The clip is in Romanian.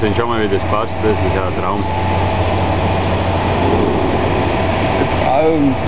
Wahnsinn, schau mal wie das passt, das ist ja Traum. Traum.